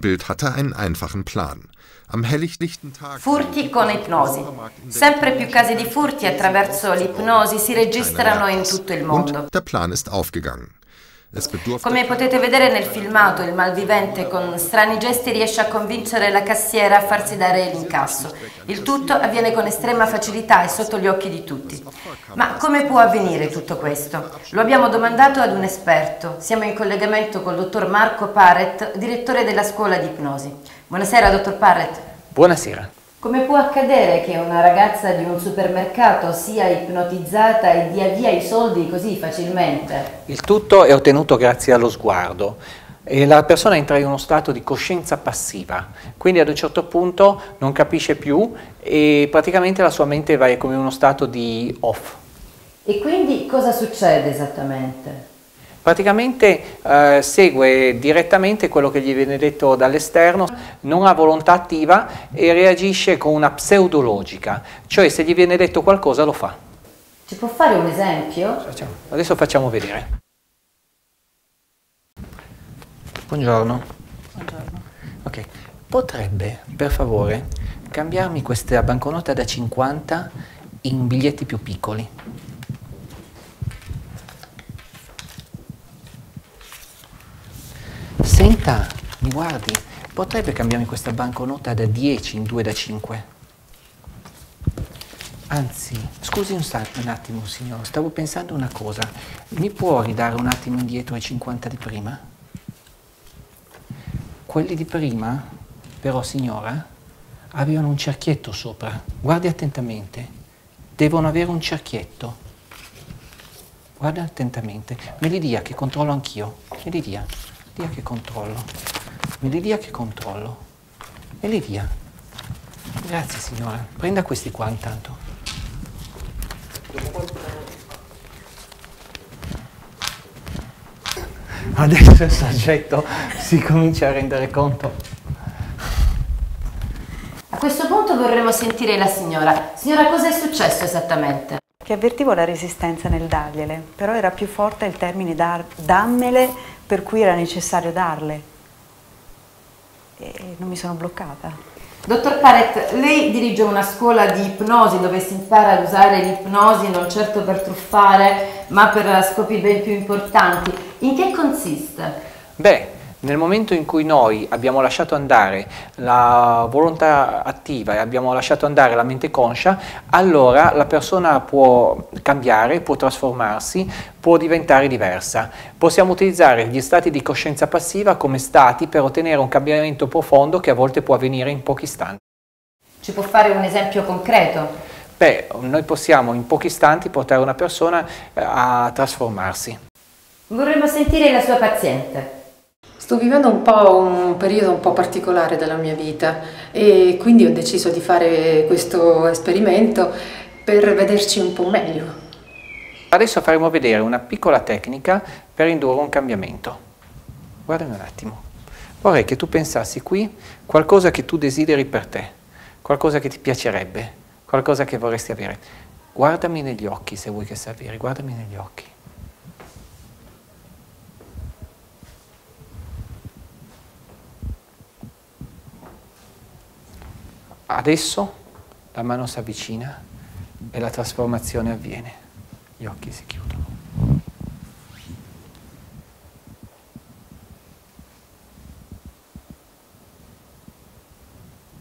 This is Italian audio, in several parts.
Bild hatte einen einfachen Plan. Am helllichtlichten Tag Furti con ipnosi. Sempre più casi di furti attraverso l'ipnosi si registrano in tutto il mondo. und der Plan ist aufgegangen. Come potete vedere nel filmato, il malvivente con strani gesti riesce a convincere la cassiera a farsi dare l'incasso. Il tutto avviene con estrema facilità e sotto gli occhi di tutti. Ma come può avvenire tutto questo? Lo abbiamo domandato ad un esperto. Siamo in collegamento col dottor Marco Parret, direttore della scuola di ipnosi. Buonasera, dottor Parret. Buonasera. Come può accadere che una ragazza di un supermercato sia ipnotizzata e dia via i soldi così facilmente? Il tutto è ottenuto grazie allo sguardo e la persona entra in uno stato di coscienza passiva, quindi ad un certo punto non capisce più e praticamente la sua mente va come in uno stato di off. E quindi cosa succede esattamente? Praticamente eh, segue direttamente quello che gli viene detto dall'esterno, non ha volontà attiva e reagisce con una pseudologica, cioè se gli viene detto qualcosa lo fa. Ci può fare un esempio? Facciamo- Adesso facciamo vedere. Buongiorno. Ok, potrebbe per favore cambiarmi questa banconota da 50 in biglietti più piccoli? Senta, mi guardi, potrebbe cambiarmi questa banconota da 10 in due da 5? Anzi, scusi un, un attimo, signor, stavo pensando una cosa. Mi può ridare un attimo indietro i 50 di prima? Quelli di prima, però, signora, avevano un cerchietto sopra. Guardi attentamente. Devono avere un cerchietto. Guarda attentamente. Me li dia che controllo anch'io. Me li dia. Dia che controllo. Me li dia che controllo. Me li dia. Grazie signora. Prenda questi qua intanto. Adesso il soggetto si comincia a rendere conto. A questo punto vorremmo sentire la signora. Signora, cosa è successo esattamente? Che avvertivo la resistenza nel dargliele, però era più forte il termine dar, dammele per cui era necessario darle. E non mi sono bloccata. Dottor Paret, lei dirige una scuola di ipnosi dove si impara ad usare l'ipnosi non certo per truffare, ma per scopi ben più importanti. In che consiste? Beh, nel momento in cui noi abbiamo lasciato andare la volontà attiva e abbiamo lasciato andare la mente conscia, allora la persona può cambiare, può trasformarsi, può diventare diversa. Possiamo utilizzare gli stati di coscienza passiva come stati per ottenere un cambiamento profondo che a volte può avvenire in pochi istanti. Ci può fare un esempio concreto? Beh, noi possiamo in pochi istanti portare una persona eh, a trasformarsi. Vorremmo sentire la sua paziente. Sto vivendo un po' un periodo un po' particolare della mia vita e quindi ho deciso di fare questo esperimento per vederci un po' meglio. Adesso faremo vedere una piccola tecnica per indurre un cambiamento. Guardami un attimo. Vorrei che tu pensassi qui qualcosa che tu desideri per te, qualcosa che ti piacerebbe, qualcosa che vorresti avere. Guardami negli occhi se vuoi che sia vero, guardami negli occhi. Adesso la mano si avvicina e la trasformazione avviene. Gli occhi si chiudono.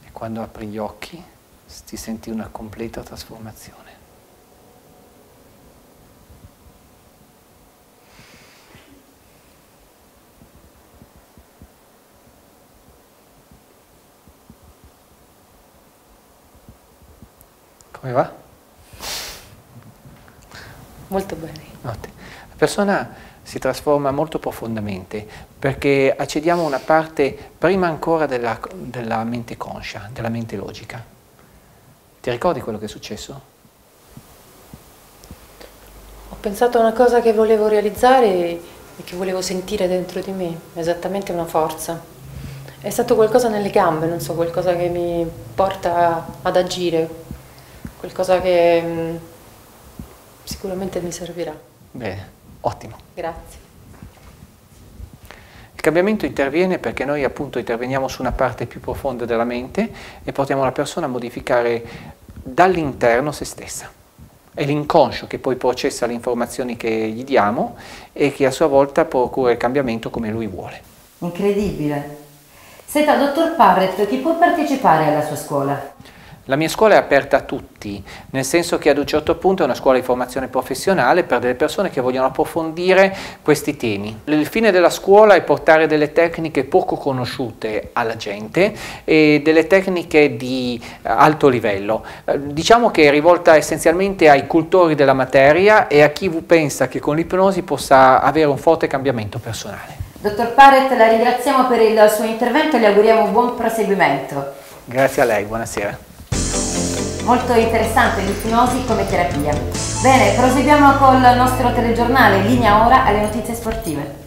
E quando apri gli occhi ti senti una completa trasformazione. Come va? Molto bene. Notte. La persona si trasforma molto profondamente perché accediamo a una parte prima ancora della, della mente conscia, della mente logica. Ti ricordi quello che è successo? Ho pensato a una cosa che volevo realizzare e che volevo sentire dentro di me, esattamente una forza. È stato qualcosa nelle gambe, non so, qualcosa che mi porta ad agire, qualcosa che mm, sicuramente mi servirà. Bene, ottimo. Grazie. cambiamento interviene perché noi appunto interveniamo su una parte più profonda della mente e portiamo la persona a modificare dall'interno se stessa. È l'inconscio che poi processa le informazioni che gli diamo e che a sua volta procura il cambiamento come lui vuole. Incredibile. Senta, dottor Parrett, chi può partecipare alla sua scuola? La mia scuola è aperta a tutti, nel senso che ad un certo punto è una scuola di formazione professionale per delle persone che vogliono approfondire questi temi. Il fine della scuola è portare delle tecniche poco conosciute alla gente e delle tecniche di alto livello. Eh, diciamo che è rivolta essenzialmente ai cultori della materia e a chi pensa che con l'ipnosi possa avere un forte cambiamento personale. Dottor Parrett, la ringraziamo per il suo intervento e le auguriamo un buon proseguimento. Grazie a lei, buonasera. Molto interessante l'ipnosi come terapia. Bene, proseguiamo col nostro telegiornale, linea ora alle notizie sportive.